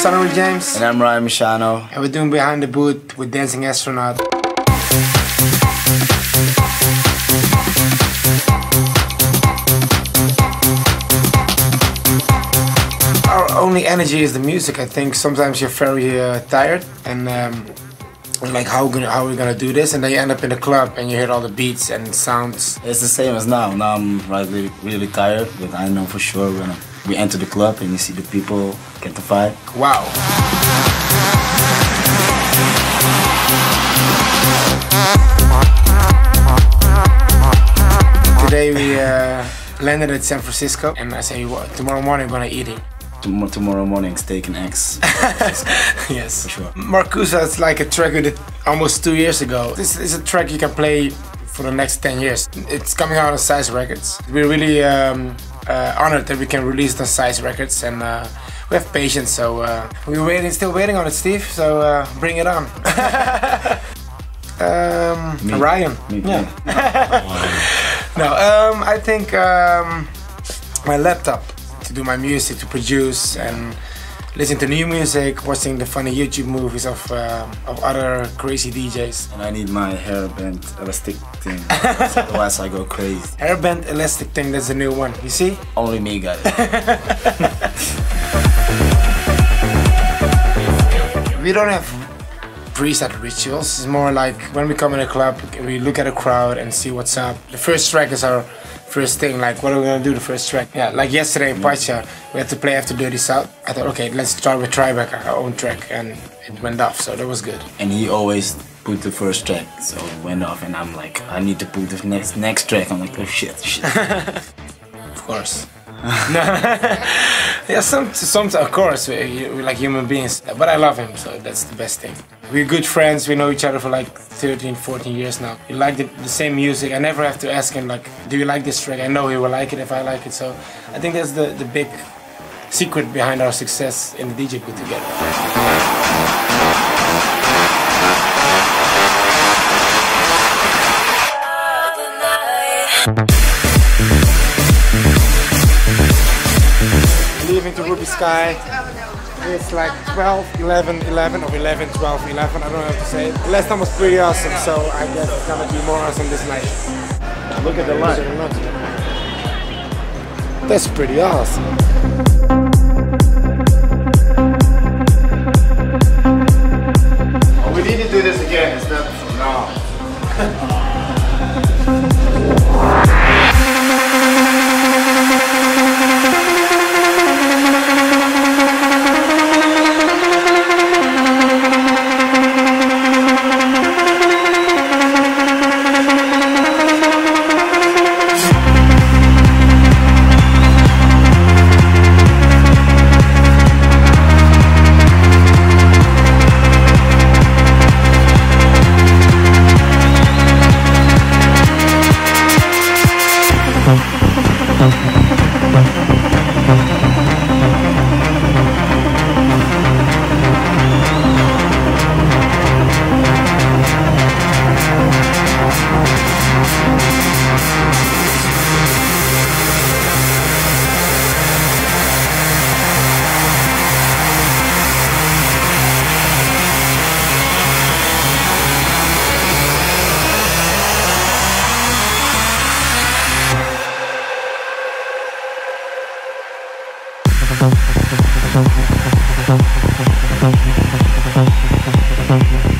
Sunnery James. And I'm Ryan Marciano. And we're doing Behind the Boot with Dancing Astronaut. Our only energy is the music. I think sometimes you're very uh, tired and um, like how gonna, how are we gonna do this? And then you end up in a club and you hear all the beats and sounds. It's the same as now. Now I'm really, really tired, but I know for sure when we enter the club and you see the people get the vibe. Wow. Today we uh, landed at San Francisco and I say well, tomorrow morning we're gonna eat it. Tomorrow, tomorrow morning, steak and eggs. yes, for sure. Marcusa is like a track we did almost two years ago. This is a track you can play for the next 10 years. It's coming out on Size Records. We're really um, uh, honored that we can release on Size Records and uh, we have patience, so uh, we're waiting, still waiting on it, Steve. So uh, bring it on. um, Me. Ryan. Me, yeah. no, um, I think um, my laptop to do my music, to produce and listen to new music, watching the funny YouTube movies of uh, of other crazy DJs. And I need my hairband elastic thing, otherwise I go crazy. Hairband elastic thing, that's a new one. You see? Only me got it. we don't have preset rituals. It's more like when we come in a club, we look at a crowd and see what's up. The first track is our first thing, like what are we gonna do the first track? Yeah, like yesterday in mm. Pacha, we had to play after Dirty South. I thought, okay, let's start with Tribeca, our own track, and it went off, so that was good. And he always put the first track, so it went off, and I'm like, I need to put the next next track. I'm like, oh shit, shit. of course. yeah, some, some, of course, we, we like human beings, but I love him, so that's the best thing. We're good friends, we know each other for like 13, 14 years now. We like the, the, same music, I never have to ask him like, do you like this track? I know he will like it if I like it, so I think that's the, the big secret behind our success in the DJ booth together. To Ruby Skye. It's like 12, 11, 11, or 11, 12, 11, I don't know how to say it. The last time was pretty awesome, so I guess it's gonna be more awesome this night. Look at the light. That's pretty awesome. we need to do this again, it's not from now. Thank you.